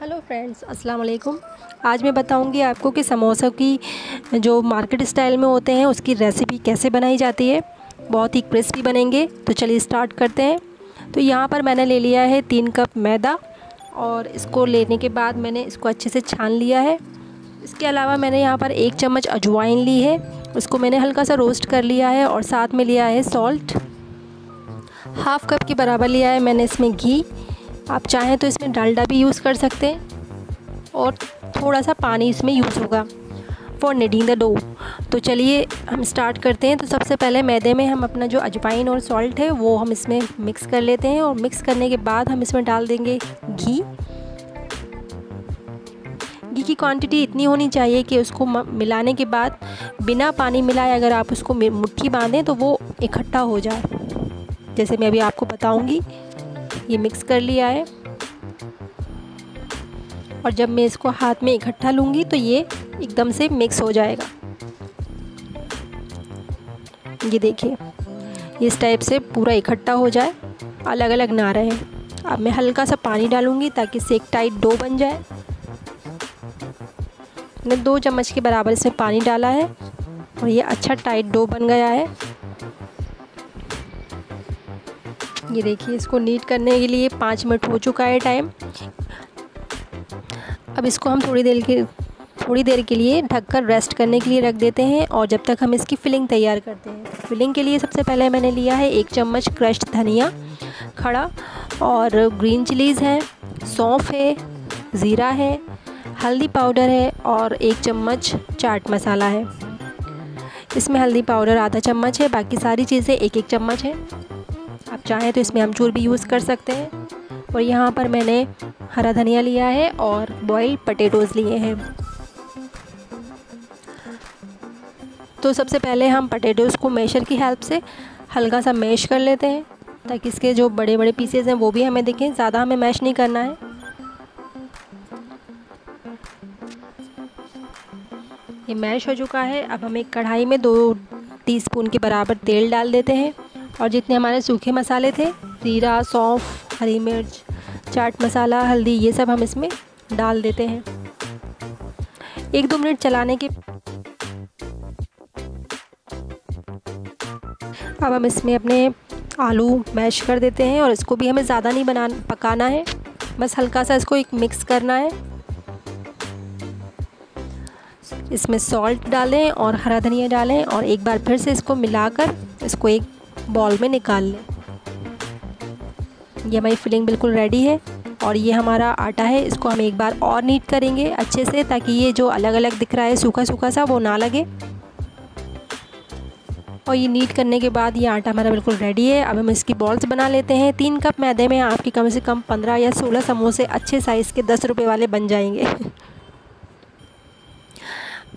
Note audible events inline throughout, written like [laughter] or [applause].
Hello friends अस्सलाम वालेकुम आज मैं बताऊँगी आपको कि समोसा की जो मार्केट स्टाइल में होते हैं, उसकी रेसिपी कैसे बनाई जाती है। बहुत ही क्रिस्पी बनेंगे। तो चलिए स्टार्ट करते हैं। तो यहाँ पर मैंने ले लिया है तीन कप मैदा और इसको लेने के बाद मैंने इसको अच्छे से छान लिया है। इसके अलावा मैंने यहाँ पर एक चम्मच अजवाइन ली है। उसको मैंने हल्का सा रोस्ट कर लिया है और साथ में लिया है सॉल्ट हाफ़ कप के बराबर लिया है मैंने इसमें घी। आप चाहें तो इसमें डालडा भी यूज़ कर सकते हैं और थोड़ा सा पानी इसमें यूज़ होगा फॉर निडिंग द डो तो चलिए हम स्टार्ट करते हैं। तो सबसे पहले मैदे में हम अपना जो अजवाइन और सॉल्ट है, वो हम इसमें मिक्स कर लेते हैं और मिक्स करने के बाद हम इसमें डाल देंगे घी। घी की क्वांटिटी इतनी होनी चाहिए कि उसको मिलाने के बाद बिना पानी मिलाए अगर आप उसको मुट्ठी बांधें तो वो इकट्ठा हो जाए। जैसे मैं अभी आपको बताऊँगी। ये मिक्स कर लिया है। और जब मैं इसको हाथ में इकट्ठा लूँगी तो ये एकदम से मिक्स हो जाएगा। ये देखिए, इस टाइप से पूरा इकट्ठा हो जाए। अलग अलग ना रहे। अब मैं हल्का सा पानी डालूँगी ताकि सेक टाइट डो बन जाए। मैंने दो चम्मच के बराबर इसमें पानी डाला है और ये अच्छा टाइट डो बन गया है। ये देखिए, इसको नीट करने के लिए पाँच मिनट हो चुका है टाइम अब इसको हम थोड़ी देर के, थोड़ी देर के लिए ढककर रेस्ट करने के लिए रख देते हैं और जब तक हम इसकी फिलिंग तैयार करते हैं। फिलिंग के लिए सबसे पहले मैंने लिया है एक चम्मच क्रश्ड धनिया खड़ा और ग्रीन चिलीज़ है, सौंफ है, ज़ीरा है, हल्दी पाउडर है और एक चम्मच चाट मसाला है। इसमें हल्दी पाउडर आधा चम्मच है, बाकी सारी चीज़ें एक एक चम्मच है। आप चाहें तो इसमें अमचूर भी यूज़ कर सकते हैं। और यहाँ पर मैंने हरा धनिया लिया है और बॉइल्ड पटेटोज़ लिए हैं। तो सबसे पहले हम पटेटोज़ को मैशर की हेल्प से हल्का सा मैश कर लेते हैं, ताकि इसके जो बड़े बड़े पीसेज हैं वो भी हमें दिखें। ज़्यादा हमें मैश नहीं करना है। ये मैश हो चुका है। अब हम एक कढ़ाई में दो टीस्पून के बराबर तेल डाल देते हैं। और जितने हमारे सूखे मसाले थे, ज़ीरा, सौंफ, हरी मिर्च, चाट मसाला, हल्दी, ये सब हम इसमें डाल देते हैं। एक दो मिनट चलाने के अब हम इसमें अपने आलू मैश कर देते हैं और इसको भी हमें ज़्यादा नहीं बना, पकाना है। बस हल्का सा इसको एक मिक्स करना है। इसमें सॉल्ट डालें और हरा धनिया डालें और एक बार फिर से इसको मिलाकर इसको एक बॉल में निकाल लें। ये हमारी फिलिंग बिल्कुल रेडी है और ये हमारा आटा है, इसको हम एक बार और नीट करेंगे अच्छे से ताकि ये जो अलग अलग दिख रहा है सूखा सूखा सा, वो ना लगे। और ये नीट करने के बाद ये आटा हमारा बिल्कुल रेडी है। अब हम इसकी बॉल्स बना लेते हैं। तीन कप मैदे में आपकी कम से कम पंद्रह या सोलह समोसे अच्छे साइज़ के दस रुपये वाले बन जाएँगे। [laughs]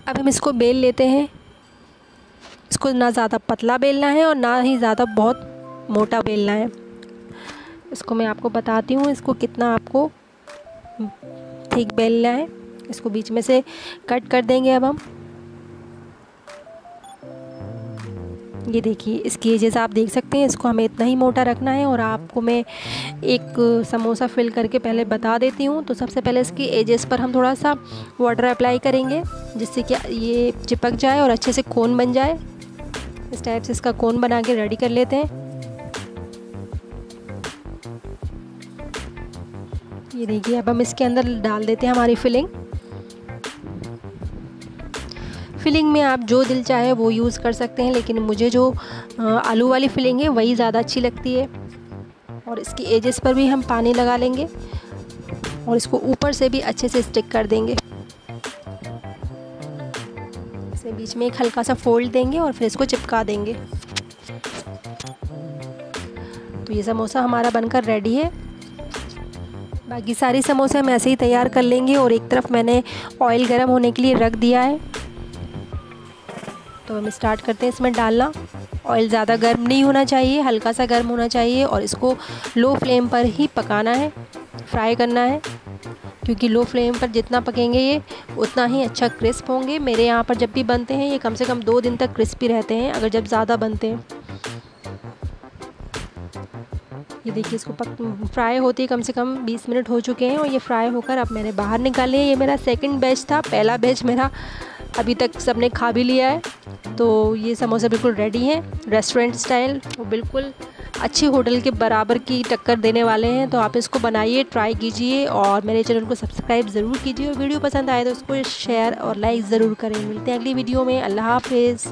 अब हम इसको बेल लेते हैं। इसको ना ज़्यादा पतला बेलना है और ना ही ज़्यादा बहुत मोटा बेलना है। इसको मैं आपको बताती हूँ, इसको कितना आपको ठीक बेलना है। इसको बीच में से कट कर देंगे अब हम। ये देखिए, इसकी एजेस आप देख सकते हैं, इसको हमें इतना ही मोटा रखना है और आपको मैं एक समोसा फिल करके पहले बता देती हूँ। तो सबसे पहले इसकी एजेस पर हम थोड़ा सा वाटर अप्लाई करेंगे, जिससे कि ये चिपक जाए और अच्छे से कोन बन जाए। इस टाइप से इसका कोन बना के रेडी कर लेते हैं। ये देखिए, अब हम इसके अंदर डाल देते हैं हमारी फिलिंग। फिलिंग में आप जो दिल चाहे वो यूज़ कर सकते हैं, लेकिन मुझे जो आलू वाली फिलिंग है, वही ज़्यादा अच्छी लगती है। और इसकी एजेस पर भी हम पानी लगा लेंगे और इसको ऊपर से भी अच्छे से स्टिक कर देंगे। इसे बीच में एक हल्का सा फोल्ड देंगे और फिर इसको चिपका देंगे। तो ये समोसा हमारा बनकर रेडी है। बाकी सारे समोसे हम ऐसे ही तैयार कर लेंगे और एक तरफ़ मैंने ऑयल गर्म होने के लिए रख दिया है। तो हम स्टार्ट करते हैं इसमें डालना। ऑयल ज़्यादा गर्म नहीं होना चाहिए, हल्का सा गर्म होना चाहिए और इसको लो फ्लेम पर ही पकाना है फ्राई करना है। क्योंकि लो फ्लेम पर जितना पकेंगे ये, उतना ही अच्छा क्रिस्प होंगे। मेरे यहाँ पर जब भी बनते हैं, ये कम से कम दो दिन तक क्रिस्पी रहते हैं, अगर जब ज़्यादा बनते हैं। ये देखिए, इसको पक फ्राई होते ही कम से कम 20 मिनट हो चुके हैं और ये फ्राई होकर अब मैंने बाहर निकाले ये मेरा सेकंड बैच था, पहला बैच मेरा अभी तक सबने खा भी लिया है। तो ये समोसे बिल्कुल रेडी हैं रेस्टोरेंट स्टाइल बिल्कुल अच्छी होटल के बराबर की टक्कर देने वाले हैं तो आप इसको बनाइए, ट्राई कीजिए और मेरे चैनल को सब्सक्राइब ज़रूर कीजिए। और वीडियो पसंद आए तो उसको शेयर और लाइक ज़रूर करें। मिलते हैं अगली वीडियो में। अल्लाह हाफिज़।